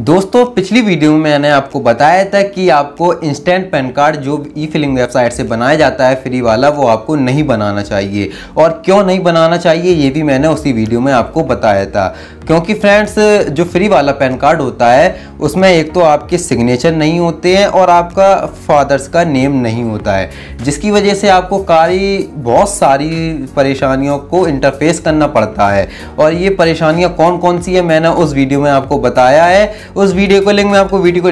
दोस्तों, पिछली वीडियो में मैंने आपको बताया था कि आपको इंस्टेंट पैन कार्ड जो ई फिलिंग वेबसाइट से बनाया जाता है फ्री वाला, वो आपको नहीं बनाना चाहिए। और क्यों नहीं बनाना चाहिए, ये भी मैंने उसी वीडियो में आपको बताया था। क्योंकि फ्रेंड्स, जो फ्री वाला पैन कार्ड होता है, उसमें एक तो आपके सिग्नेचर नहीं होते हैं और आपका फादर्स का नेम नहीं होता है। जिसकी वजह से आपको कारी, बहुत सारी परेशानियों को इंटरफेस करना पड़ता है। और ये परेशानियाँ कौन कौन सी है, मैंने उस वीडियो में आपको बताया है। उस वीडियो को लिंक मैं आपको वीडियो को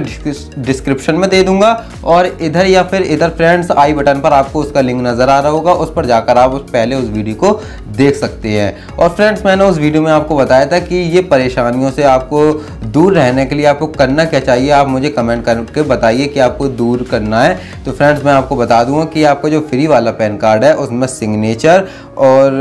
डिस्क्रिप्शन में दे दूँगा। और इधर या फिर इधर फ्रेंड्स, आई बटन पर आपको उसका लिंक नज़र आ रहा होगा, उस पर जाकर आप उस पहले उस वीडियो को देख सकते हैं। और फ्रेंड्स, मैंने उस वीडियो में आपको बताया था कि ये परेशानियों से आपको दूर रहने के लिए आपको करना क्या चाहिए आप मुझे कमेंट करके बताइए कि आपको दूर करना है। तो फ्रेंड्स मैं आपको बता दूँगा कि आपका जो फ्री वाला पैन कार्ड है उसमें सिग्नेचर और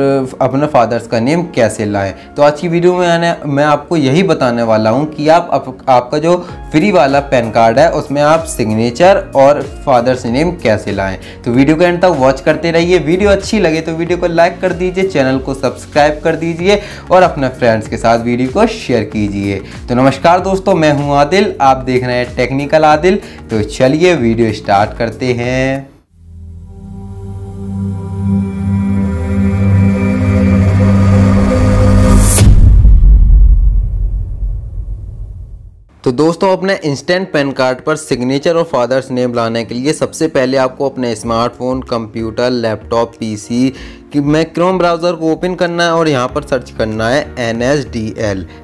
अपने फादर्स का नेम कैसे लाएँ। तो आज की वीडियो में मैंने मैं आपको यही बताने वाला हूँ कि आप, आप आपका जो फ्री वाला पैन कार्ड है उसमें आप सिग्नेचर और फादर्स नेम कैसे लाएँ। तो वीडियो को एंड तक वॉच करते रहिए। वीडियो अच्छी लगे तो वीडियो को लाइक कर दीजिए चैनल को सब्सक्राइब कर दीजिए और अपने फ्रेंड्स के साथ वीडियो को शेयर कीजिए। तो नमस्कार दोस्तों, मैं हूँ आदिल, आप देख रहे हैं टेक्निकल आदिल। तो चलिए वीडियो स्टार्ट करते हैं। तो दोस्तों, अपने इंस्टेंट पैन कार्ड पर सिग्नेचर और फादर्स नेम लाने के लिए सबसे पहले आपको अपने स्मार्टफ़ोन कंप्यूटर लैपटॉप पीसी कि मैं क्रोम ब्राउज़र को ओपन करना है और यहाँ पर सर्च करना है एन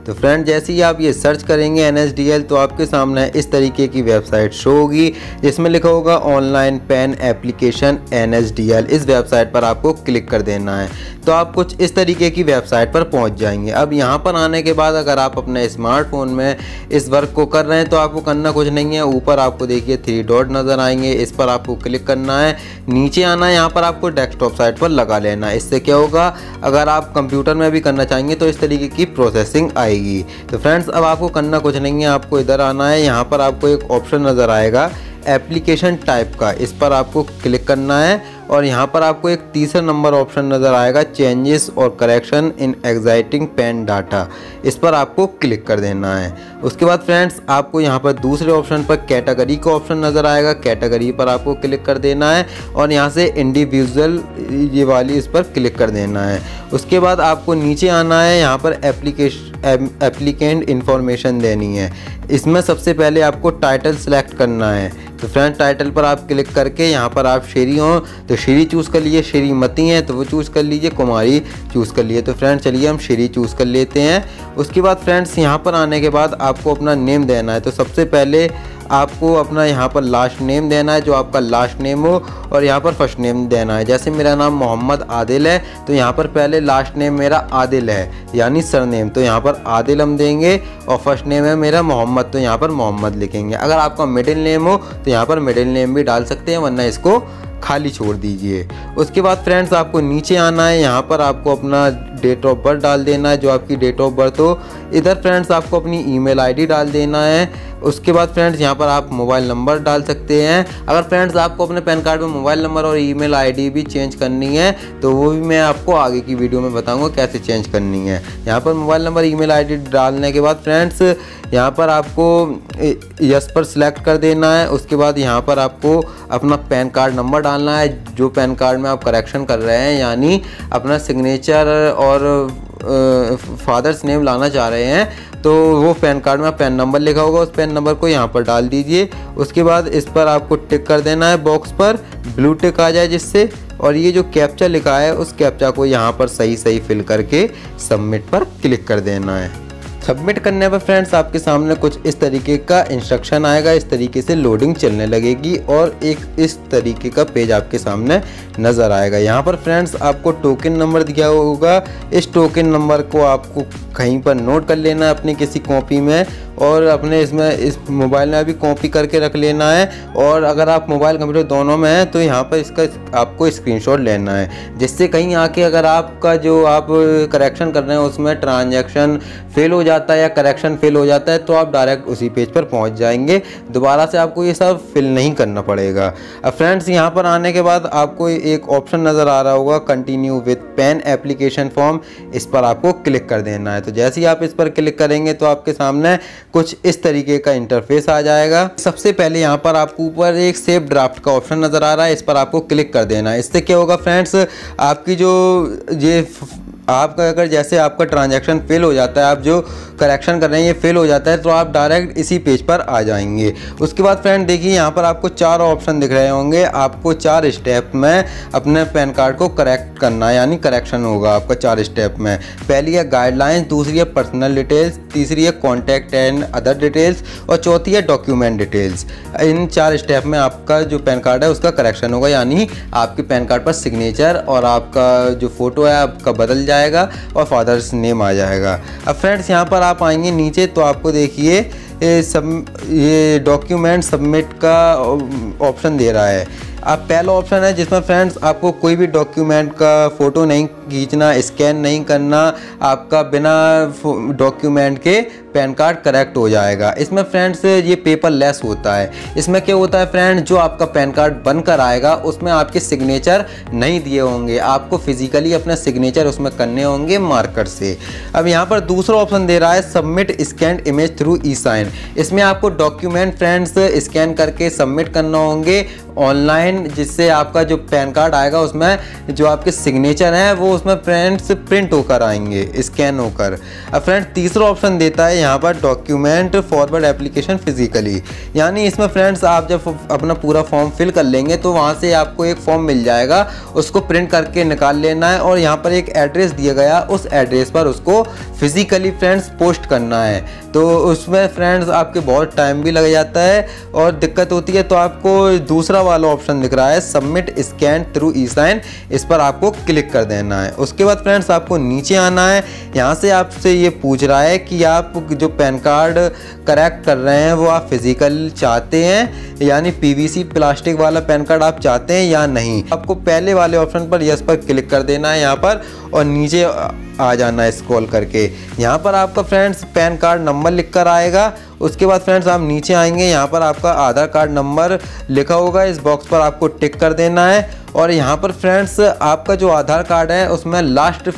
तो फ्रेंड जैसे ही आप ये सर्च करेंगे एन तो आपके सामने इस तरीके की वेबसाइट शो होगी, जिसमें लिखा होगा ऑनलाइन पेन एप्लीकेशन एन इस वेबसाइट पर आपको क्लिक कर देना है। तो आप कुछ इस तरीके की वेबसाइट पर पहुँच जाएँगे। अब यहाँ पर आने के बाद अगर आप अपने स्मार्टफ़ोन में इस वर्क को कर रहे हैं तो आपको करना कुछ नहीं है। ऊपर आपको देखिए थ्री डॉट नज़र आएँगे। इस पर आपको क्लिक करना है। नीचे आना है। यहाँ पर आपको डेस्कटॉप साइट पर लगा लेना लेना। इससे क्या होगा, अगर आप कंप्यूटर में भी करना चाहेंगे तो इस तरीके की प्रोसेसिंग आएगी। तो फ्रेंड्स अब आपको करना कुछ नहीं है, आपको इधर आना है, यहाँ पर आपको एक ऑप्शन नज़र आएगा एप्लीकेशन टाइप का। इस पर आपको क्लिक करना है। और यहाँ पर आपको एक तीसरा नंबर ऑप्शन नज़र आएगा चेंजेस और correction in existing PAN data इस पर आपको क्लिक कर देना है। उसके बाद फ्रेंड्स आपको यहाँ पर दूसरे ऑप्शन पर कैटेगरी का ऑप्शन नज़र आएगा। कैटेगरी पर आपको क्लिक कर देना है और यहाँ से इंडिविजुअल ये वाली इस पर क्लिक कर देना है। उसके बाद आपको नीचे आना है, यहाँ पर एप्लीकेशन एप्लीकेंट इन्फॉर्मेशन देनी है। इसमें सबसे पहले आपको टाइटल सेलेक्ट करना है। तो फ्रेंड टाइटल पर आप क्लिक करके यहाँ पर आप शेरी हों तो शेरी चूज़ कर लीजिए शेरी मती हैं तो वो चूज़ कर लीजिए कुमारी चूज़ कर लिए तो फ्रेंड चलिए हम शेरी चूज़ कर लेते हैं। उसके बाद फ्रेंड्स यहाँ पर आने के बाद आपको अपना नेम देना है। तो सबसे पहले आपको अपना यहाँ पर लास्ट नेम देना है, जो आपका लास्ट नेम हो, और यहाँ पर फ़र्स्ट नेम देना है। जैसे मेरा नाम मोहम्मद आदिल है तो यहाँ पर पहले लास्ट नेम मेरा आदिल है, यानी सर नेम तो यहाँ पर आदिल हम देंगे, और फ़र्स्ट नेम है मेरा मोहम्मद तो यहाँ पर मोहम्मद लिखेंगे। अगर आपका मिडिल नेम हो तो यहाँ पर मिडिल नेम भी डाल सकते हैं, वरना इसको खाली छोड़ दीजिए। उसके बाद फ्रेंड्स आपको नीचे आना है। यहाँ पर आपको अपना डेट ऑफ़ बर्थ डाल देना है, जो आपकी डेट ऑफ़ बर्थ हो। इधर फ्रेंड्स आपको अपनी ईमेल आईडी डाल देना है। उसके बाद फ्रेंड्स यहाँ पर आप मोबाइल नंबर डाल सकते हैं। अगर फ्रेंड्स आपको अपने पैन कार्ड में मोबाइल नंबर और ईमेल आईडी भी चेंज करनी है तो वो भी मैं आपको आगे की वीडियो में बताऊँगा कैसे चेंज करनी है। यहाँ पर मोबाइल नंबर ईमेल आईडी डालने के बाद फ्रेंड्स यहाँ पर आपको यस पर सिलेक्ट कर देना है। उसके बाद यहाँ पर आपको अपना पैन कार्ड नंबर डालना है, जो पैन कार्ड में आप करेक्शन कर रहे हैं, यानी अपना सिग्नेचर और फादर्स नेम लाना चाह रहे हैं तो वो पैन कार्ड में पैन नंबर लिखा होगा, उस पैन नंबर को यहाँ पर डाल दीजिए। उसके बाद इस पर आपको टिक कर देना है बॉक्स पर ब्लू टिक आ जाए जिससे, और ये जो कैप्चा लिखा है, उस कैप्चा को यहाँ पर सही सही फिल करके सबमिट पर क्लिक कर देना है। सबमिट करने पर फ्रेंड्स आपके सामने कुछ इस तरीके का इंस्ट्रक्शन आएगा। इस तरीके से लोडिंग चलने लगेगी और एक इस तरीके का पेज आपके सामने नज़र आएगा। यहाँ पर फ्रेंड्स आपको टोकन नंबर दिया होगा। इस टोकन नंबर को आपको कहीं पर नोट कर लेना अपनी किसी कॉपी में। और अपने इसमें, इस मोबाइल में अभी कॉपी करके रख लेना है। और अगर आप मोबाइल कंप्यूटर दोनों में हैं तो यहाँ पर इसका, आपको स्क्रीनशॉट लेना है। जिससे कहीं आके अगर आपका जो आप करेक्शन कर रहे हैं, उसमें ट्रांजैक्शन फेल हो जाता है या करेक्शन फेल हो जाता है तो आप डायरेक्ट उसी पेज पर पहुँच जाएँगे। दोबारा से आपको ये सब फिल नहीं करना पड़ेगा। अब फ्रेंड्स, यहाँ पर आने के बाद आपको एक ऑप्शन नज़र आ रहा होगा continue with PAN application form इस पर आपको क्लिक कर देना है। तो जैसे ही आप इस पर क्लिक करेंगे तो आपके सामने कुछ इस तरीके का इंटरफेस आ जाएगा। सबसे पहले यहाँ पर आपको ऊपर एक सेफ़ ड्राफ्ट का ऑप्शन नज़र आ रहा है, इस पर आपको क्लिक कर देना इससे क्या होगा फ्रेंड्स आपकी जो, ये आपका अगर जैसे आपका ट्रांजैक्शन फेल हो जाता है, आप जो करेक्शन कर रहे हैं, ये फेल हो जाता है तो आप डायरेक्ट इसी पेज पर आ जाएँगे। उसके बाद फ्रेंड देखिए, यहाँ पर आपको चार ऑप्शन दिख रहे होंगे। आपको चार स्टेप में अपने पैन कार्ड को करेक्ट करना, यानी करेक्शन होगा आपका चार स्टेप में। पहली है गाइडलाइंस दूसरी है पर्सनल डिटेल्स तीसरी है कॉन्टैक्ट एंड अदर डिटेल्स और चौथी है डॉक्यूमेंट डिटेल्स इन चार स्टेप में आपका जो पैन कार्ड है, उसका करेक्शन होगा, यानी आपके पैन कार्ड पर सिग्नेचर और आपका जो फ़ोटो है, आपका बदल जाए जाएगा और फादर्स नेम आ जाएगा। अब फ्रेंड्स, यहाँ पर आप आएँगे नीचे तो आपको देखिए ये सब, ये डॉक्यूमेंट सबमिट का ऑप्शन दे रहा है। अब पहला ऑप्शन है जिसमें फ्रेंड्स आपको कोई भी डॉक्यूमेंट का फ़ोटो नहीं खींचना स्कैन नहीं करना, आपका बिना डॉक्यूमेंट के पैन कार्ड करेक्ट हो जाएगा। इसमें फ्रेंड्स ये पेपर लेस होता है। इसमें क्या होता है फ्रेंड जो आपका पैन कार्ड बनकर आएगा, उसमें आपके सिग्नेचर नहीं दिए होंगे। आपको फिजिकली अपना सिग्नेचर उसमें करने होंगे मार्कर से। अब यहाँ पर दूसरा ऑप्शन दे रहा है submit scanned image through e sign इसमें आपको डॉक्यूमेंट फ्रेंड्स स्कैन करके सबमिट करना होंगे ऑनलाइन, जिससे आपका जो पैन कार्ड आएगा उसमें जो आपके सिग्नेचर हैं, वो उसमें फ्रेंड्स प्रिंट होकर आएँगे, स्कैन होकर। अब फ्रेंड, तीसरा ऑप्शन देता है यहाँ पर डॉक्यूमेंट फॉरवर्ड एप्लीकेशन फिजिकली। यानी इसमें फ्रेंड्स आप जब अपना पूरा फॉर्म फिल कर लेंगे तो वहाँ से आपको एक फॉर्म मिल जाएगा, उसको प्रिंट करके निकाल लेना है और यहाँ पर एक एड्रेस दिया गया, उस एड्रेस पर उसको फिजिकली फ्रेंड्स पोस्ट करना है। तो उसमें फ्रेंड्स आपके बहुत टाइम भी लग जाता है और दिक्कत होती है तो आपको दूसरा वाला ऑप्शन दिख रहा है submit scan through e sign इस पर आपको क्लिक कर देना है। उसके बाद फ्रेंड्स आपको नीचे आना है। यहाँ से आपसे ये पूछ रहा है कि आप जो पैन कार्ड करेक्ट कर रहे हैं, वो आप फ़िज़िकल चाहते हैं? यानी पीवीसी प्लास्टिक वाला पैन कार्ड आप चाहते हैं या नहीं? आपको पहले वाले ऑप्शन पर यस पर क्लिक कर देना है यहाँ पर और नीचे आ जाना है स्क्रॉल करके। यहाँ पर आपका फ्रेंड्स पैन कार्ड नंबर लिख कर आएगा। उसके बाद फ्रेंड्स आप नीचे आएँगे, यहाँ पर आपका आधार कार्ड नंबर लिखा होगा, इस बॉक्स पर आपको टिक कर देना है। और यहाँ पर फ्रेंड्स, आपका जो आधार कार्ड है, उसमें लास्ट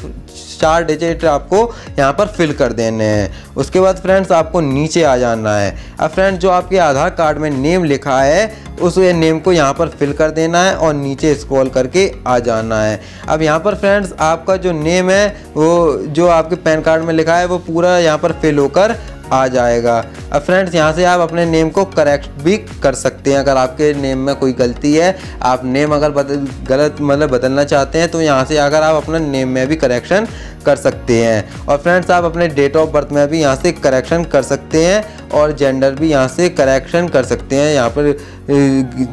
चार डिजिट आपको यहाँ पर फिल कर देने हैं। उसके बाद फ्रेंड्स, आपको नीचे आ जाना है। अब फ्रेंड्स, जो आपके आधार कार्ड में नेम लिखा है, उस नेम को यहाँ पर फिल कर देना है और नीचे स्क्रॉल करके आ जाना है। अब यहाँ पर फ्रेंड्स, आपका जो नेम है, वो, जो आपके पैन कार्ड में लिखा है, वो पूरा यहाँ पर फिल होकर आ जाएगा। अब फ्रेंड्स यहाँ से आप अपने नेम को करेक्ट भी कर सकते हैं। अगर आपके नेम में कोई गलती है, आप नेम अगर बदल गलत मतलब बदलना चाहते हैं तो यहाँ से अगर आप अपने नेम में भी करेक्शन कर सकते हैं। और फ्रेंड्स आप अपने डेट ऑफ़ बर्थ में भी यहाँ से करेक्शन कर सकते हैं और जेंडर भी यहाँ से करेक्शन कर सकते हैं। यहाँ पर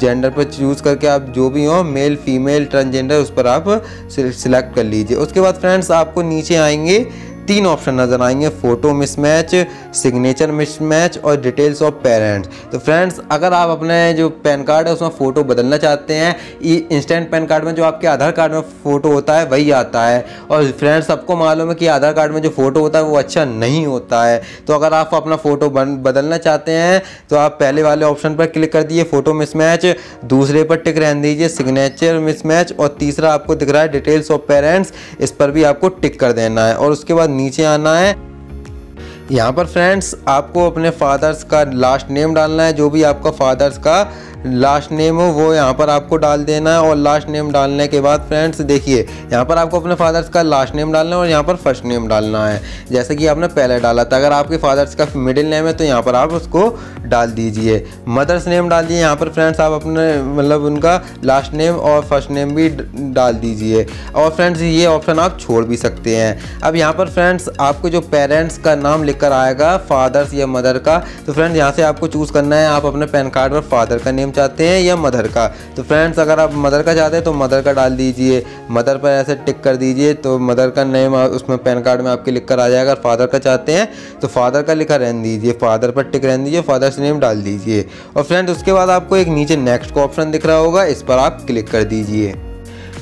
जेंडर पर चूज़ करके आप जो भी हो मेल फीमेल ट्रांसजेंडर उस पर आप सिलेक्ट कर लीजिए। उसके बाद फ्रेंड्स आपको नीचे आएँगे तीन ऑप्शन नज़र आएँगे, फ़ोटो मिसमैच, सिग्नेचर मिसमैच और डिटेल्स ऑफ़ पेरेंट्स। तो फ्रेंड्स, अगर आप अपने जो पैन कार्ड है, उसमें फ़ोटो बदलना चाहते हैं इंस्टेंट पैन कार्ड में जो आपके आधार कार्ड में फ़ोटो होता है, वही आता है। और फ्रेंड्स, सबको मालूम है कि आधार कार्ड में जो फ़ोटो होता है, वो अच्छा नहीं होता है। तो अगर आप अपना फ़ोटो बदलना चाहते हैं तो आप पहले वाले ऑप्शन पर क्लिक कर दिए फ़ोटो मिसमैच, दूसरे पर टिक रहने दीजिए, सिग्नेचर मिसमैच, और तीसरा आपको दिख रहा है डिटेल्स ऑफ़ पेरेंट्स, इस पर भी आपको टिक कर देना है। और उसके बाद नीचे आना है। यहाँ पर फ्रेंड्स आपको अपने फादर्स का लास्ट नेम डालना है, जो भी आपका फादर्स का लास्ट नेम हो, वो यहाँ पर आपको डाल देना है और लास्ट नेम डालने के बाद फ्रेंड्स देखिए, यहाँ पर आपको अपने फादर्स का लास्ट नेम डालना है और यहाँ पर फ़र्स्ट नेम डालना है। जैसे कि आपने पहले डाला था, अगर आपके फादर्स का मिडिल नेम है तो यहाँ पर आप उसको डाल दीजिए। मदर्स नेम डाल दिए यहाँ पर फ्रेंड्स आप अपने मतलब उनका लास्ट नेम और फ़र्स्ट नेम भी डाल दीजिए। और फ्रेंड्स ये ऑप्शन आप छोड़ भी सकते हैं। अब यहाँ पर फ्रेंड्स आपको जो पेरेंट्स का नाम लिख कर आएगा फादर्स या मदर का। तो फ्रेंड्स यहाँ से आपको चूज़ करना है, आप अपने पैन कार्ड पर फादर का नेम चाहते हैं या मदर का। तो फ्रेंड्स अगर आप मदर का चाहते हैं तो मदर का डाल दीजिए। मदर पर ऐसे टिक कर दीजिए तो मदर का नेम उसमें पैन कार्ड में आपके लिख कर आ जाएगा। फादर का चाहते हैं तो फादर का लिखा रहने दीजिए। फादर पर टिक रहने दीजिए फादर्स नेम डाल दीजिए। और फ्रेंड्स उसके बाद आपको एक नीचे नेक्स्ट का ऑप्शन दिख रहा होगा, इस पर आप क्लिक कर दीजिए।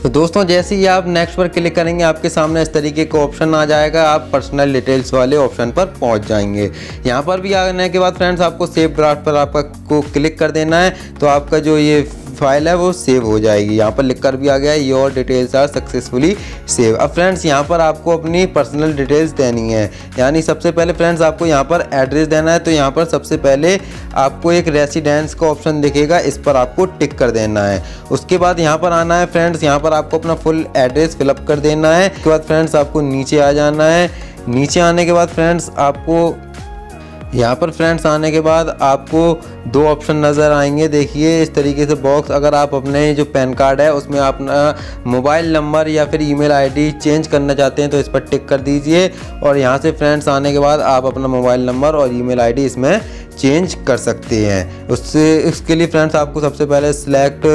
तो दोस्तों, जैसे ही आप नेक्स्ट पर क्लिक करेंगे, आपके सामने इस तरीके का ऑप्शन आ जाएगा। आप पर्सनल डिटेल्स वाले ऑप्शन पर पहुँच जाएँगे। यहाँ पर भी आने के बाद फ्रेंड्स आपको सेफ़ ड्राफ्ट पर आपका को क्लिक कर देना है। तो आपका जो ये फ़ाइल है, वो सेव हो जाएगी। यहाँ पर लिख कर भी आ गया है your details are successfully save अब फ्रेंड्स यहाँ पर आपको अपनी पर्सनल डिटेल्स देनी है। यानी सबसे पहले फ्रेंड्स आपको यहाँ पर एड्रेस देना है तो यहाँ पर सबसे पहले आपको एक रेसिडेंस का ऑप्शन दिखेगा, इस पर आपको टिक कर देना है। उसके बाद यहाँ पर आना है फ्रेंड्स यहाँ पर आपको अपना फुल एड्रेस फिलअप कर देना है। उसके बाद फ्रेंड्स आपको नीचे आ जाना है। नीचे आने के बाद फ्रेंड्स आपको यहाँ पर फ्रेंड्स आने के बाद आपको दो ऑप्शन नज़र आएँगे। देखिए, इस तरीके से बॉक्स अगर आप अपने जो पैन कार्ड है, उसमें अपना मोबाइल नंबर या फिर ईमेल आईडी चेंज करना चाहते हैं तो इस पर टिक कर दीजिए। और यहाँ से फ्रेंड्स आने के बाद आप अपना मोबाइल नंबर और ईमेल आईडी इसमें चेंज कर सकते हैं। उससे, इसके लिए फ्रेंड्स आपको सबसे पहले select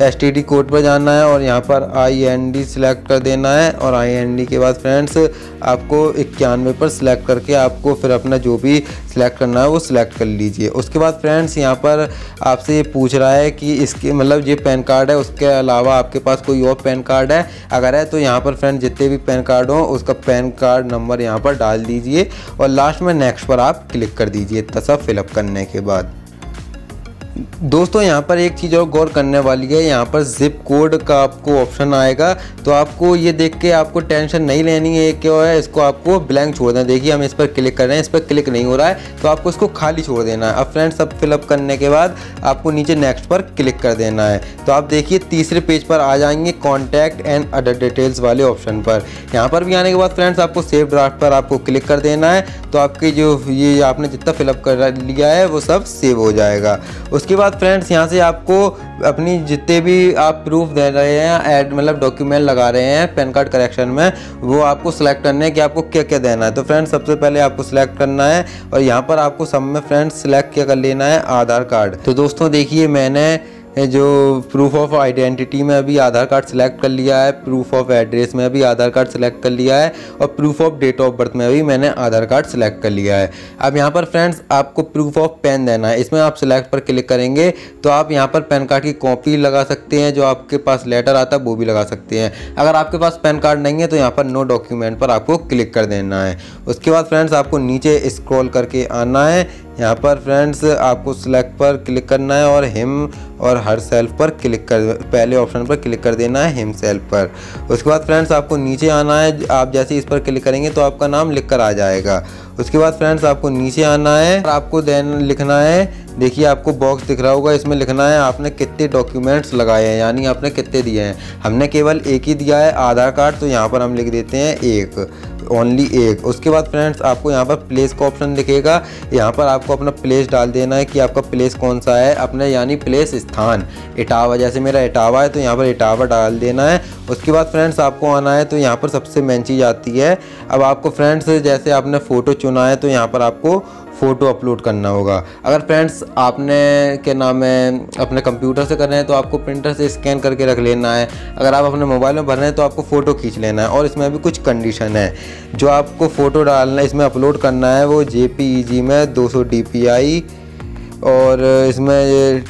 S T D code पर जाना है और यहाँ पर आई एन डी सिलेक्ट कर देना है। और आई एन डी के बाद फ्रेंड्स आपको इक्यानवे पर सिलेक्ट करके आपको फिर अपना जो भी सिलेक्ट करना है, वो सिलेक्ट कर लीजिए। उसके बाद फ्रेंड्स यहाँ पर आपसे ये पूछ रहा है कि इसके मतलब ये पैन कार्ड है, उसके अलावा आपके पास कोई और पैन कार्ड है? अगर है तो यहाँ पर फ्रेंड जितने भी पैन कार्ड हों, उसका पैन कार्ड नंबर यहाँ पर डाल दीजिए और लास्ट में नेक्स्ट पर आप क्लिक कर दीजिए तसा फिलअप करने के बाद। दोस्तों, यहाँ पर एक चीज़ और गौर करने वाली है। यहाँ पर जिप कोड का आपको ऑप्शन आएगा। तो आपको ये देख के आपको टेंशन नहीं लेनी है क्यों है, इसको आपको ब्लैंक छोड़ देना। देखिए, हम इस पर क्लिक कर रहे हैं, इस पर क्लिक नहीं हो रहा है तो आपको इसको खाली छोड़ देना है। अब फ्रेंड्स सब फिलअप करने के बाद आपको नीचे नेक्स्ट पर क्लिक कर देना है। तो आप देखिए, तीसरे पेज पर आ जाएँगे कॉन्टैक्ट एंड अदर डिटेल्स वाले ऑप्शन पर। यहाँ पर भी आने के बाद फ्रेंड्स आपको सेव ड्राफ्ट पर आपको क्लिक कर देना है। तो आपकी जो ये आपने जितना फिलअप कर लिया है, वो सब सेव हो जाएगा। उसके बाद फ्रेंड्स, यहाँ से आपको अपनी जितने भी आप प्रूफ दे रहे हैं एड मतलब डॉक्यूमेंट लगा रहे हैं, पैन कार्ड करेक्शन में, वो आपको सेलेक्ट करने है कि आपको क्या क्या देना है। तो फ्रेंड्स, सबसे पहले आपको सेलेक्ट करना है और यहाँ पर आपको सब में फ्रेंड्स सेलेक्ट क्या कर लेना है? आधार कार्ड। तो दोस्तों, देखिए मैंने जो प्रूफ ऑफ़ आइडेंटिटी में अभी आधार कार्ड सेलेक्ट कर लिया है प्रूफ ऑफ़ एड्रेस में अभी आधार कार्ड सेलेक्ट कर लिया है और proof of date of birth में अभी मैंने आधार कार्ड सेलेक्ट कर लिया है। अब यहाँ पर फ्रेंड्स आपको प्रूफ ऑफ़ पेन देना है। इसमें आप सिलेक्ट पर क्लिक करेंगे तो आप यहाँ पर पैन कार्ड की कॉपी लगा सकते हैं, जो आपके पास लेटर आता है, वो भी लगा सकते हैं। अगर आपके पास पैन कार्ड नहीं है तो यहाँ पर नो डॉक्यूमेंट पर आपको क्लिक कर देना है। उसके बाद फ्रेंड्स आपको नीचे स्क्रॉल करके आना है। यहाँ पर फ्रेंड्स आपको सिलेक्ट पर क्लिक करना है और हिम और हर सेल्फ पर क्लिक कर, पहले ऑप्शन पर क्लिक कर देना है हिम सेल्फ पर। उसके बाद फ्रेंड्स आपको नीचे आना है, आप जैसे इस पर क्लिक करेंगे तो आपका नाम लिख कर आ जाएगा। उसके बाद फ्रेंड्स आपको नीचे आना है और आपको देन लिखना है, देखिए आपको बॉक्स दिख रहा होगा, इसमें लिखना है आपने कितने डॉक्यूमेंट्स लगाए हैं, यानी आपने कितने दिए हैं। हमने केवल एक ही दिया है, आधार कार्ड तो यहाँ पर हम लिख देते हैं एक। ओनली एक। उसके बाद फ्रेंड्स आपको यहाँ पर प्लेस का ऑप्शन दिखेगा। यहाँ पर आपको अपना प्लेस डाल देना है कि आपका प्लेस कौन सा है। अपना यानी प्लेस स्थान। इटावा, जैसे मेरा इटावा है तो यहाँ पर इटावा डाल देना है। उसके बाद फ्रेंड्स आपको आना है तो यहाँ पर सबसे मेन चीज़ आती है। अब आपको फ्रेंड्स जैसे आपने फ़ोटो चुना है तो यहाँ पर आपको फ़ोटो अपलोड करना होगा। अगर फ्रेंड्स आपने, क्या नाम है, अपने कंप्यूटर से कर रहे हैं तो आपको प्रिंटर से स्कैन करके रख लेना है। अगर आप अपने मोबाइल में भर रहे हैं तो आपको फ़ोटो खींच लेना है। और इसमें भी कुछ कंडीशन है। जो आपको फ़ोटो डालना है, इसमें अपलोड करना है, वो जेपीईजी में दो सौ और इसमें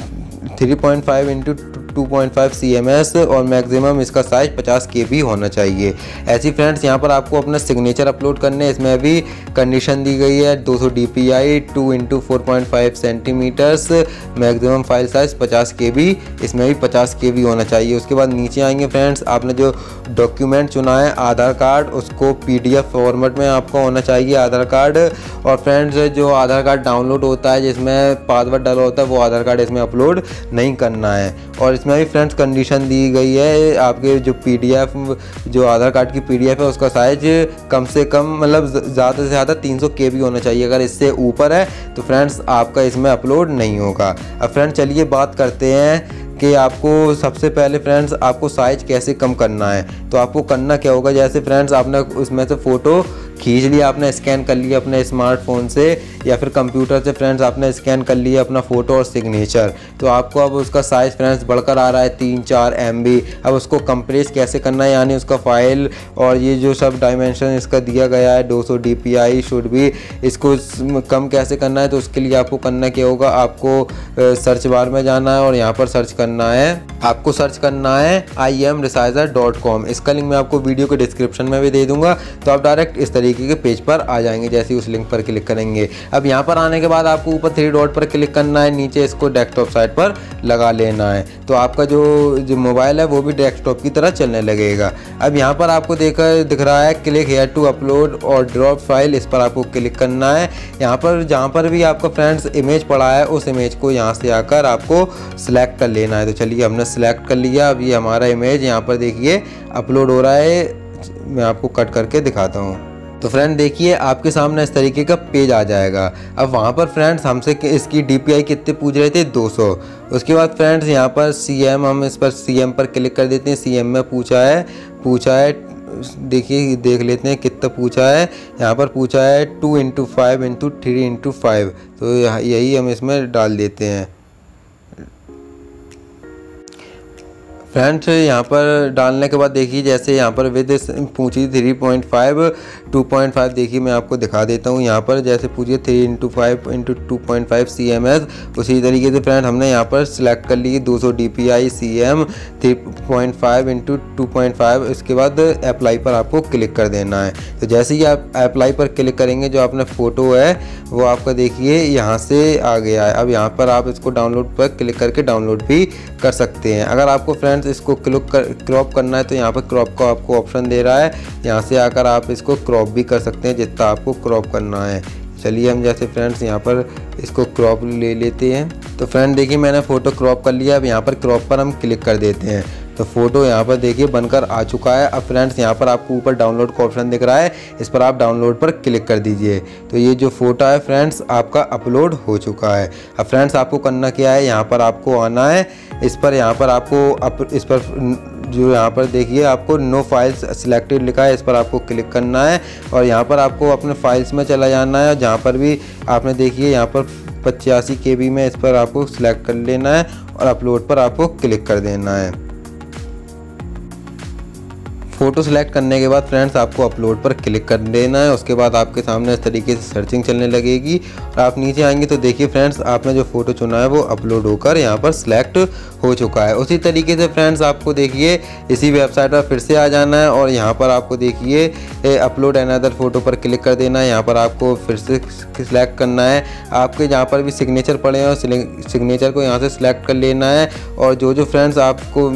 three point five into 2.5 CMS और मैक्सिमम इसका साइज़ 50 के होना चाहिए। ऐसी फ्रेंड्स यहाँ पर आपको अपना सिग्नेचर अपलोड करने इसमें भी कंडीशन दी गई है 200 सौ D P I two into centimetres maximum file size 50 के इसमें भी 50 के होना चाहिए। उसके बाद नीचे आएँगे फ्रेंड्स आपने जो डॉक्यूमेंट चुना है, आधार कार्ड, उसको पीडीएफ फॉर्मेट में आपका होना चाहिए आधार कार्ड। और फ्रेंड्स जो आधार कार्ड डाउनलोड होता है, जिसमें पासवर्ड डाला होता है, वो आधार कार्ड इसमें अपलोड नहीं करना है। और इसमें भी फ्रेंड्स कंडीशन दी गई है। आपके जो पीडीएफ जो आधार कार्ड की पीडीएफ है, उसका साइज़ कम से कम मतलब ज़्यादा से ज़्यादा 300 सौ के होना चाहिए। अगर इससे ऊपर है तो फ्रेंड्स आपका इसमें अपलोड नहीं होगा। अब फ्रेंड्स चलिए बात करते हैं कि आपको सबसे पहले फ्रेंड्स आपको साइज़ कैसे कम करना है। तो आपको करना क्या होगा? जैसे फ्रेंड्स आपने उसमें से फ़ोटो खींच लिया, आपने स्कैन कर लिया अपने स्मार्टफ़ोन से, या फिर कंप्यूटर से फ्रेंड्स आपने स्कैन कर लिया अपना फ़ोटो और सिग्नेचर तो आपको अब उसका साइज़ फ्रेंड्स बढ़कर आ रहा है तीन चार एमबी अब उसको कंप्रेस कैसे करना है? यानी उसका फ़ाइल और ये जो सब डायमेंशन इसका दिया गया है 200 सौ डी पी आई शुड भी इसको कम कैसे करना है? तो उसके लिए आपको करना क्या होगा? आपको सर्च बार में जाना है और यहाँ पर सर्च करना है। आपको सर्च करना है I M resizer dot com इसका लिंक मैं आपको वीडियो के डिस्क्रिप्शन में भी दे दूँगा। तो आप डायरेक्ट इस तरीके के पेज पर आ जाएँगे, जैसे उस लिंक पर क्लिक करेंगे। अब यहाँ पर आने के बाद आपको ऊपर थ्री डॉट पर क्लिक करना है, नीचे इसको डेस्कटॉप साइट पर लगा लेना है। तो आपका जो जो मोबाइल है, वो भी डेस्कटॉप की तरह चलने लगेगा। अब यहाँ पर आपको देखकर दिख रहा है क्लिक हेयर टू अपलोड और ड्रॉप फ़ाइल इस पर आपको क्लिक करना है। यहाँ पर, जहाँ पर भी आपका फ्रेंड्स इमेज पड़ा है, उस इमेज को यहाँ से आकर आपको सिलेक्ट कर लेना है। तो चलिए, हमने सेलेक्ट कर लिया। अब ये हमारा इमेज यहाँ पर देखिए अपलोड हो रहा है। मैं आपको कट करके दिखाता हूँ। तो फ्रेंड देखिए, आपके सामने इस तरीके का पेज आ जाएगा। अब वहाँ पर फ्रेंड्स हमसे इसकी DPI कितने पूछ रहे थे? 200 उसके बाद फ्रेंड्स यहाँ पर सीएम हम इस पर सीएम पर क्लिक कर देते हैं। CM में पूछा है पूछा है, देखिए, देख लेते हैं कितना पूछा है। यहाँ पर पूछा है two into five into three into five तो यही हम इसमें डाल देते हैं। फ्रेंड्स यहाँ पर डालने के बाद देखिए, जैसे यहाँ पर विद पूछी three point five two point five देखिए मैं आपको दिखा देता हूँ। यहाँ पर जैसे पूछिए three into five into two point five C M S उसी तरीके से फ्रेंड हमने यहाँ पर सिलेक्ट कर ली दो सौ D P I C M three point five into two point five इसके बाद अप्लाई पर आपको क्लिक कर देना है। तो जैसे ही आप अप्लाई पर क्लिक करेंगे, जो आपने फ़ोटो है, वो आपका देखिए यहाँ से आ गया है। अब यहाँ पर आप इसको डाउनलोड पर क्लिक करके डाउनलोड भी कर सकते हैं। अगर आपको फ्रेंड फ्रेंड्स इसको क्लिक कर क्रॉप करना है तो यहाँ पर क्रॉप का आपको ऑप्शन दे रहा है। यहाँ से आकर आप इसको क्रॉप भी कर सकते हैं जितना आपको क्रॉप करना है। चलिए हम जैसे फ्रेंड्स यहाँ पर इसको क्रॉप ले लेते हैं। तो फ्रेंड देखिए मैंने फ़ोटो क्रॉप कर लिया अब यहाँ पर क्रॉप पर हम क्लिक कर देते हैं। तो फ़ोटो यहाँ पर देखिए बनकर आ चुका है। अब फ्रेंड्स यहाँ पर आपको ऊपर डाउनलोड का ऑप्शन दिख रहा है इस पर आप डाउनलोड पर क्लिक कर दीजिए। तो ये जो फ़ोटो है फ्रेंड्स आपका अपलोड हो चुका है। अब फ्रेंड्स आपको करना क्या है यहाँ पर आपको आना है इस पर यहाँ पर आपको अप, इस पर जो यहाँ पर देखिए, आपको नो फाइल्स सिलेक्टेड लिखा है, इस पर आपको क्लिक करना है और यहाँ पर आपको अपने फाइल्स में चला जाना है और जहाँ पर भी आपने देखिए, यहाँ पर पचासी के में इस पर आपको सिलेक्ट कर लेना है और अपलोड पर आपको क्लिक कर देना है। फ़ोटो सेलेक्ट करने के बाद फ्रेंड्स आपको अपलोड पर क्लिक कर देना है। उसके बाद आपके सामने इस तरीके से सर्चिंग चलने लगेगी और आप नीचे आएँगे तो देखिए फ्रेंड्स आपने जो फ़ोटो चुना है वो अपलोड होकर यहाँ पर सिलेक्ट हो चुका है। उसी तरीके से फ्रेंड्स आपको देखिए इसी वेबसाइट पर फिर से आ जाना है और यहाँ पर आपको देखिए अपलोड अदर फ़ोटो पर क्लिक कर देना है। यहाँ पर आपको फिर से सिलेक्ट करना है। आपके जहाँ पर भी सिग्नेचर पड़े हैं सिग्नेचर को यहाँ से सिलेक्ट कर लेना है। और जो जो फ्रेंड्स आपको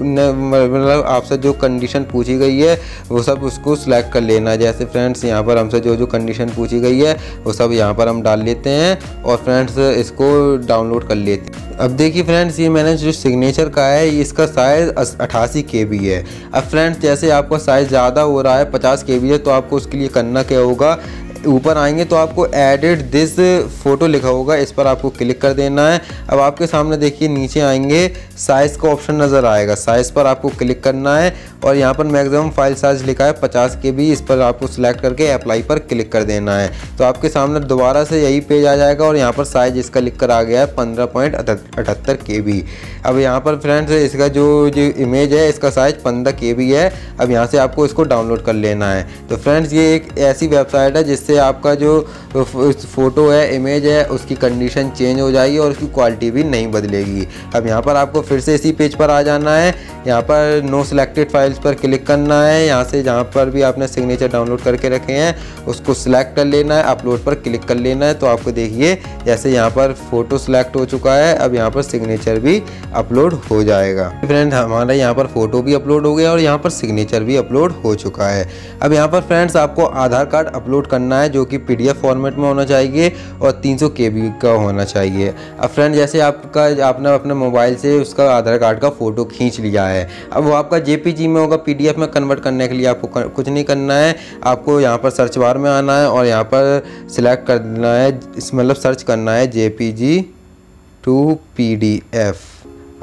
मतलब आपसे जो कंडीशन पूछी गई है, वो सब उसको सिलेक्ट कर लेना। जैसे फ्रेंड्स यहाँ पर हमसे जो जो कंडीशन पूछी गई है, वो सब यहाँ पर हम डाल लेते हैं और फ्रेंड्स इसको डाउनलोड कर लेते हैं। अब देखिए फ्रेंड्स ये मैंने जो सिग्नेचर का है इसका साइज़ अठासी के बी है। अब फ्रेंड्स जैसे आपका साइज़ ज़्यादा हो रहा है, पचास के बी है तो आपको उसके लिए करना क्या होगा? ऊपर आएँगे तो आपको एडिट दिस फ़ोटो लिखा होगा, इस पर आपको क्लिक कर देना है। अब आपके सामने देखिए, नीचे आएँगे साइज़ का ऑप्शन नज़र आएगा। साइज़ पर आपको क्लिक करना है और यहाँ पर मैक्सिमम फ़ाइल साइज़ लिखा है पचास के बी इस पर आपको सिलेक्ट करके अप्लाई पर क्लिक कर देना है। तो आपके सामने दोबारा से यही पेज आ जाएगा और यहाँ पर साइज़ इसका लिख कर आ गया है पंद्रह पॉइंट अठहत्तर के बी अब यहाँ पर फ्रेंड्स इसका जो जो इमेज है, इसका साइज़ पंद्रह के बी है। अब यहाँ से आपको इसको डाउनलोड कर लेना है। तो फ्रेंड्स ये एक ऐसी वेबसाइट है जिससे आपका जो फ़ोटो है इमेज है, उसकी कंडीशन चेंज हो जाएगी और उसकी क्वालिटी भी नहीं बदलेगी। अब यहाँ पर आपको फिर से इसी पेज पर आ जाना है। यहाँ पर नो सिलेक्टेड फाइल्स पर क्लिक करना है। यहाँ से जहाँ पर भी आपने सिग्नेचर डाउनलोड करके रखे हैं, उसको सिलेक्ट कर लेना है अपलोड पर क्लिक कर लेना है। तो आपको देखिए, जैसे यहाँ पर फ़ोटो सिलेक्ट हो चुका है, अब यहाँ पर सिग्नेचर भी अपलोड हो जाएगा। फ्रेंड हमारा यहाँ पर फ़ोटो भी अपलोड हो गया और यहाँ पर सिग्नेचर भी अपलोड हो चुका है। अब यहाँ पर फ्रेंड्स आपको आधार कार्ड अपलोड करना है, जो कि पीडीएफ फॉर्मेट में होना चाहिए और तीन सौ का होना चाहिए। अब फ्रेंड जैसे आपका, आपने अपने मोबाइल से उसका आधार कार्ड का फ़ोटो खींच लिया है, अब वो आपका जेपीजी में होगा पीडीएफ में कन्वर्ट करने के लिए आपको कुछ नहीं करना है। आपको यहाँ पर सर्च बार में आना है और यहाँ पर सिलेक्ट करना है। मतलब सर्च करना है जेपीजी टू पीडीएफ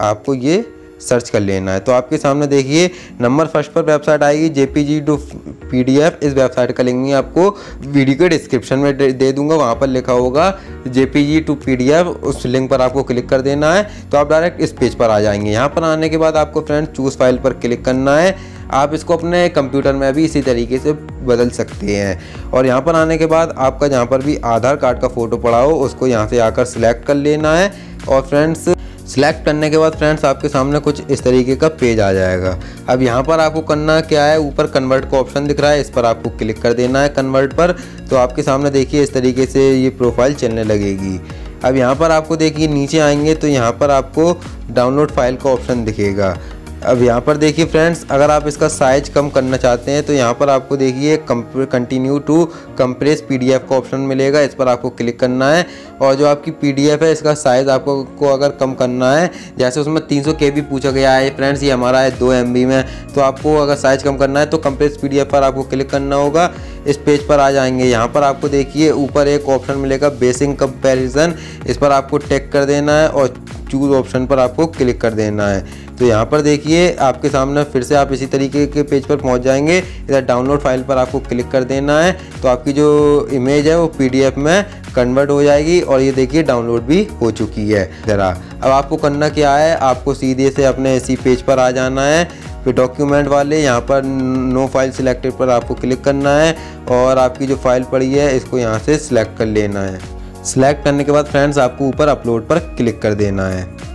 आपको ये सर्च कर लेना है। तो आपके सामने देखिए, नंबर फ़र्स्ट पर वेबसाइट आएगी, जेपीजी टू पीडीएफ। इस वेबसाइट का लिंक मैं आपको वीडियो के डिस्क्रिप्शन में दे दूँगा, वहाँ पर लिखा होगा जेपीजी टू पीडीएफ। उस लिंक पर आपको क्लिक कर देना है तो आप डायरेक्ट इस पेज पर आ जाएँगे। यहाँ पर आने के बाद आपको फ्रेंड चूज़ फ़ाइल पर क्लिक करना है। आप इसको अपने कंप्यूटर में भी इसी तरीके से बदल सकते हैं। और यहाँ पर आने के बाद आपका जहाँ पर भी आधार कार्ड का फ़ोटो पड़ा हो, उसको यहाँ से आकर सिलेक्ट कर लेना है। और फ्रेंड्स सिलेक्ट करने के बाद फ्रेंड्स आपके सामने कुछ इस तरीके का पेज आ जाएगा। अब यहाँ पर आपको करना क्या है? ऊपर कन्वर्ट का ऑप्शन दिख रहा है, इस पर आपको क्लिक कर देना है कन्वर्ट पर। तो आपके सामने देखिए इस तरीके से ये प्रोफ़ाइल चलने लगेगी। अब यहाँ पर आपको देखिए नीचे आएँगे तो यहाँ पर आपको डाउनलोड फ़ाइल का ऑप्शन दिखेगा। अब यहाँ पर देखिए फ्रेंड्स अगर आप इसका साइज़ कम करना चाहते हैं तो यहाँ पर आपको देखिए कंटिन्यू टू कंप्रेस पीडीएफ का ऑप्शन मिलेगा। इस पर आपको क्लिक करना है और जो आपकी पीडीएफ है, इसका साइज़ आपको, को अगर कम करना है, जैसे उसमें 300 सौ के बी पूछा गया है फ्रेंड्स ये हमारा है दो एमबी में तो आपको अगर साइज़ कम करना है तो कंप्रेस पी पर आपको क्लिक करना होगा। इस पेज पर आ जाएँगे। यहाँ पर आपको देखिए ऊपर एक ऑप्शन मिलेगा बेसिंग कंपेरिजन इस पर आपको टेक कर देना है और चूज़ ऑप्शन पर आपको क्लिक कर देना है। तो यहाँ पर देखिए, आपके सामने फिर से आप इसी तरीके के पेज पर पहुँच जाएँगे। इधर डाउनलोड फ़ाइल पर आपको क्लिक कर देना है। तो आपकी जो इमेज है, वो पीडीएफ में कन्वर्ट हो जाएगी और ये देखिए डाउनलोड भी हो चुकी है। ज़रा, अब आपको करना क्या है? आपको सीधे से अपने इसी पेज पर आ जाना है। फिर डॉक्यूमेंट वाले, यहाँ पर नो फ़ाइल सिलेक्टेड पर आपको क्लिक करना है और आपकी जो फ़ाइल पड़ी है, इसको यहाँ से सिलेक्ट कर लेना है। सिलेक्ट करने के बाद फ्रेंड्स आपको ऊपर अपलोड पर क्लिक कर देना है।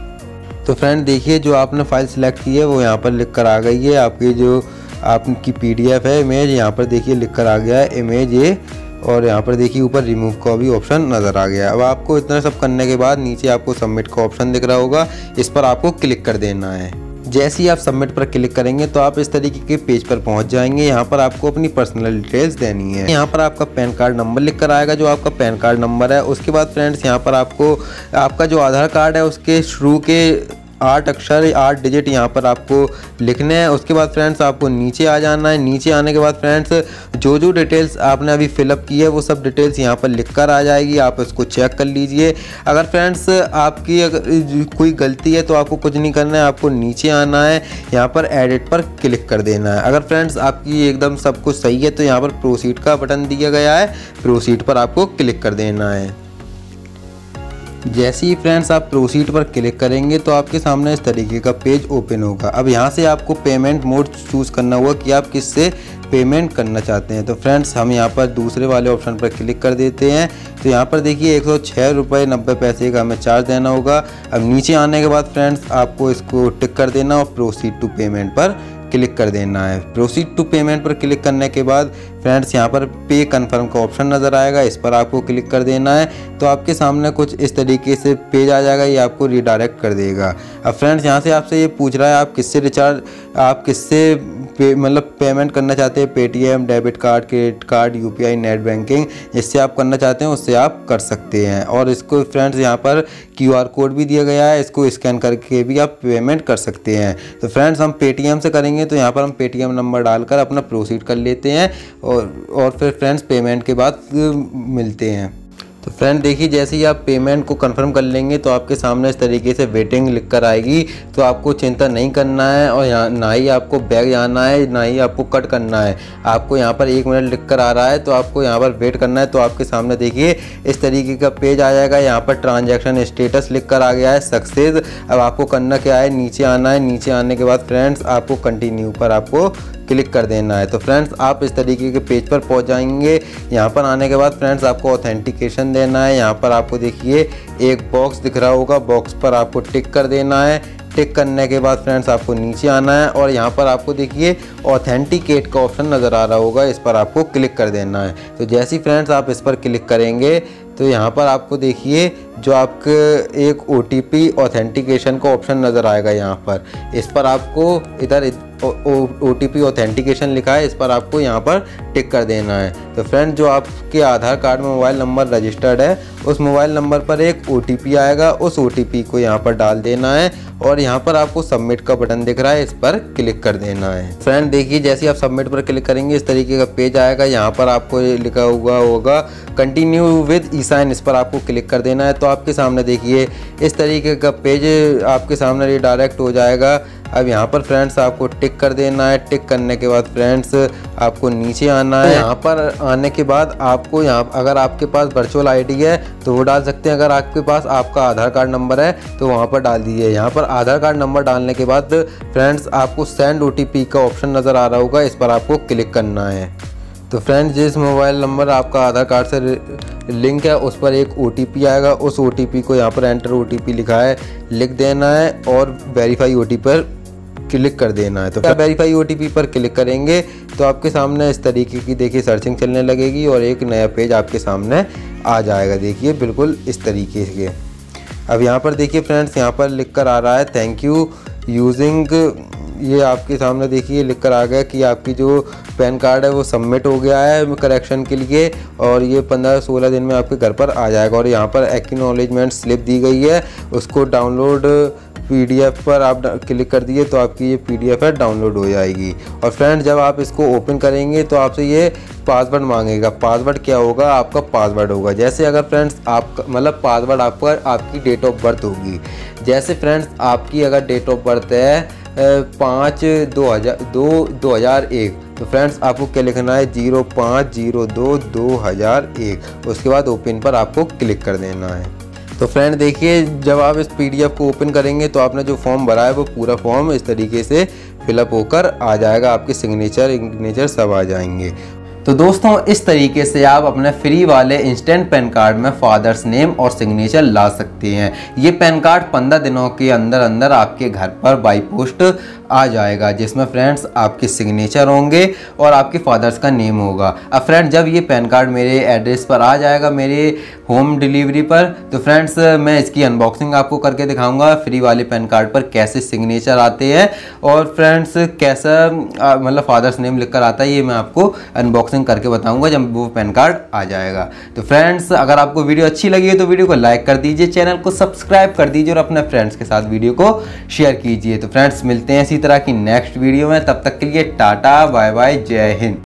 तो फ्रेंड देखिए, जो आपने फ़ाइल सेलेक्ट की है, वो यहाँ पर लिख कर आ गई है। आपकी जो, आपकी पीडीएफ है इमेज यहाँ पर देखिए लिख कर आ गया है इमेज ये। और यहाँ पर देखिए, ऊपर रिमूव का भी ऑप्शन नज़र आ गया अब आपको इतना सब करने के बाद नीचे आपको सबमिट का ऑप्शन दिख रहा होगा। इस पर आपको क्लिक कर देना है। जैसे ही आप सबमिट पर क्लिक करेंगे तो आप इस तरीके के पेज पर पहुँच जाएँगे। यहाँ पर आपको अपनी पर्सनल डिटेल्स देनी है। यहाँ पर आपका पैन कार्ड नंबर लिख कर आएगा, जो आपका पैन कार्ड नंबर है। उसके बाद फ्रेंड्स यहाँ पर आपको, आपका जो आधार कार्ड है, उसके शुरू के आठ अक्षर, आठ डिजिट यहाँ पर आपको लिखने हैं। उसके बाद फ्रेंड्स आपको नीचे आ जाना है। नीचे आने के बाद फ्रेंड्स जो जो डिटेल्स आपने अभी फिलअप की है, वो सब डिटेल्स यहाँ पर लिख कर आ जाएगी। आप इसको चेक कर लीजिए। अगर फ्रेंड्स आपकी अगर कोई गलती है तो आपको कुछ नहीं करना है। आपको नीचे आना है। यहाँ पर एडिट पर क्लिक कर देना है। अगर फ्रेंड्स आपकी एकदम सब कुछ सही है तो यहाँ पर प्रोसीड का बटन दिया गया है। प्रोसीड पर आपको क्लिक कर देना है। जैसे ही फ्रेंड्स आप प्रोसीड पर क्लिक करेंगे तो आपके सामने इस तरीके का पेज ओपन होगा। अब यहाँ से आपको पेमेंट मोड चूज़ करना होगा कि आप किससे पेमेंट करना चाहते हैं। तो फ्रेंड्स, हम यहाँ पर दूसरे वाले ऑप्शन पर क्लिक कर देते हैं। तो यहाँ पर देखिए, एक सौ पैसे का हमें चार्ज देना होगा। अब नीचे आने के बाद फ्रेंड्स, आपको इसको टिक कर देना और प्रोसीड टू पेमेंट पर क्लिक कर देना है। प्रोसीड टू पेमेंट पर क्लिक करने के बाद फ्रेंड्स, यहाँ पर पे कन्फर्म का ऑप्शन नज़र आएगा, इस पर आपको क्लिक कर देना है तो आपके सामने कुछ इस तरीके से पेज आ जाएगा, ये आपको रिडायरेक्ट कर देगा। अब फ्रेंड्स, यहाँ से आपसे ये पूछ रहा है, आप किससे रिचार्ज आप किससे पे मतलब पेमेंट करना चाहते हैं Paytm debit card credit card UPI net banking जिससे आप करना चाहते हैं, उससे आप कर सकते हैं। और इसको फ्रेंड्स यहाँ पर क्यूआर कोड भी दिया गया है, इसको स्कैन करके भी आप पेमेंट कर सकते हैं। तो फ्रेंड्स हम पेटीएम से करेंगे तो यहाँ पर हम पेटीएम नंबर डालकर अपना प्रोसीड कर लेते हैं और और फिर फ्रेंड्स पेमेंट के बाद मिलते हैं। तो फ्रेंड देखिए, जैसे ही आप पेमेंट को कंफर्म कर लेंगे तो आपके सामने इस तरीके से वेटिंग लिख कर आएगी। तो आपको चिंता नहीं करना है और यहाँ, ना ही आपको बैग जाना है, ना ही आपको कट करना है। आपको यहाँ पर एक मिनट लिख कर आ रहा है तो आपको यहाँ पर वेट करना है। तो आपके सामने देखिए, इस तरीके का पेज आ जाएगा। यहाँ पर ट्रांजेक्शन स्टेटस लिख कर आ गया है सक्सेस अब आपको करना क्या है? नीचे आना है। नीचे आने के बाद फ्रेंड्स आपको कंटिन्यू पर आपको क्लिक कर देना है। तो फ्रेंड्स, आप इस तरीके के पेज पर पहुँच जाएँगे। यहाँ पर आने के बाद फ्रेंड्स, आपको ऑथेंटिकेशन देना है। यहाँ पर आपको देखिए, एक बॉक्स दिख रहा होगा। बॉक्स पर आपको टिक कर देना है। टिक करने के बाद फ्रेंड्स, आपको नीचे आना है और यहाँ पर आपको देखिए ऑथेंटिकेट का ऑप्शन नज़र आ रहा होगा। इस पर आपको क्लिक कर देना है। तो जैसे ही फ्रेंड्स, आप इस पर क्लिक करेंगे तो यहाँ पर आपको देखिए, जो आपके एक ओ ऑथेंटिकेशन का ऑप्शन नज़र आएगा यहाँ पर। इस पर आपको इधर ओ टी पी ऑथेंटिकेशन लिखा है, इस पर आपको यहाँ पर टिक कर देना है। तो फ्रेंड जो आपके आधार कार्ड में मोबाइल नंबर रजिस्टर्ड है, उस मोबाइल नंबर पर एक ओ टी पी आएगा, उस ओ टी पी को यहाँ पर डाल देना है और यहाँ पर आपको सबमिट का बटन दिख रहा है, इस पर क्लिक कर देना है। फ्रेंड देखिए, जैसे आप सबमिट पर क्लिक करेंगे, इस तरीके का पेज आएगा, यहाँ पर आपको लिखा हुआ होगा कंटिन्यू विद ई साइन इस पर आपको क्लिक कर देना है। तो आपके सामने देखिए, इस तरीके का पेज आपके सामने रिडायरेक्ट हो जाएगा। अब यहाँ पर फ्रेंड्स आपको टिक कर देना है। टिक करने के बाद फ्रेंड्स आपको नीचे आना है। यहाँ पर आने के बाद आपको यहाँ, अगर आपके पास वर्चुअल आईडी है तो वो डाल सकते हैं। अगर आपके पास आपका आधार कार्ड नंबर है तो वहाँ पर डाल दीजिए। यहाँ पर आधार कार्ड नंबर डालने के बाद फ्रेंड्स आपको सेंड ओटीपी का ऑप्शन नज़र आ रहा होगा। इस पर आपको क्लिक करना है। तो फ्रेंड्स जिस मोबाइल नंबर आपका आधार कार्ड से लिंक है, उस पर एक ओटीपी आएगा। उस ओटीपी को यहाँ पर एंटर ओटीपी लिखा है। लिख देना है और वेरीफाई ओटी पर क्लिक कर देना है। तो वेरीफाई ओटीपी पर क्लिक करेंगे तो आपके सामने इस तरीके की देखिए सर्चिंग चलने लगेगी और एक नया पेज आपके सामने आ जाएगा। देखिए बिल्कुल इस तरीके से। अब यहाँ पर देखिए फ्रेंड्स यहाँ पर लिख कर आ रहा है थैंक यू यूजिंग ये आपके सामने देखिए लिख कर आ गया कि आपकी जो पैन कार्ड है वो सबमिट हो गया है करेक्शन के लिए और ये पंद्रह सोलह दिन में आपके घर पर आ जाएगा। और यहाँ पर एक्नॉलेजमेंट स्लिप दी गई है उसको डाउनलोड पीडीएफ पर आप क्लिक कर दिए तो आपकी ये पीडीएफ है, डाउनलोड हो जाएगी। और फ्रेंड, जब आप इसको ओपन करेंगे तो आपसे ये पासवर्ड मांगेगा। पासवर्ड क्या होगा? आपका पासवर्ड होगा। जैसे अगर फ्रेंड्स आप मतलब पासवर्ड आपका, आपकी डेट ऑफ़ बर्थ होगी। जैसे फ्रेंड्स, आपकी अगर डेट ऑफ़ बर्थ है पाँच दो हज़ार दो दो हज़ार एक तो फ्रेंड्स, आपको क्या लिखना है? ज़ीरो पाँच, ज़ीरो दो दो हज़ार एक। उसके बाद ओपन पर आपको क्लिक कर देना है। तो फ्रेंड देखिए, जब आप इस पीडीएफ को ओपन करेंगे तो आपने जो फॉर्म भरा है, वो पूरा फॉर्म इस तरीके से फिलअप होकर आ जाएगा, आपके सिग्नेचर, इग्नेचर सब आ जाएँगे। तो दोस्तों, इस तरीके से आप अपने फ्री वाले इंस्टेंट पैन कार्ड में फादर्स नेम और सिग्नेचर ला सकते हैं। ये पैन कार्ड पंद्रह दिनों के अंदर अंदर आपके घर पर बाई पोस्ट आ जाएगा, जिसमें फ्रेंड्स आपके सिग्नेचर होंगे और आपके फादर्स का नेम होगा। अब फ्रेंड्स जब ये पैन कार्ड मेरे एड्रेस पर आ जाएगा, मेरे होम डिलीवरी पर तो फ्रेंड्स मैं इसकी अनबॉक्सिंग आपको करके दिखाऊँगा फ्री वाले पैन कार्ड पर कैसे सिग्नेचर आते हैं और फ्रेंड्स कैसा मतलब फादर्स नेम लिख कर आता है, ये मैं आपको अनबॉक्सिंग करके बताऊँगा जब वो पैन कार्ड आ जाएगा। तो फ्रेंड्स अगर आपको वीडियो अच्छी लगी है तो वीडियो को लाइक कर दीजिए चैनल को सब्सक्राइब कर दीजिए और अपने फ्रेंड्स के साथ वीडियो को शेयर कीजिए। तो फ्रेंड्स मिलते हैं इसी तरह की नेक्स्ट वीडियो में, तब तक के लिए टाटा, बाय बाय, जय हिंद।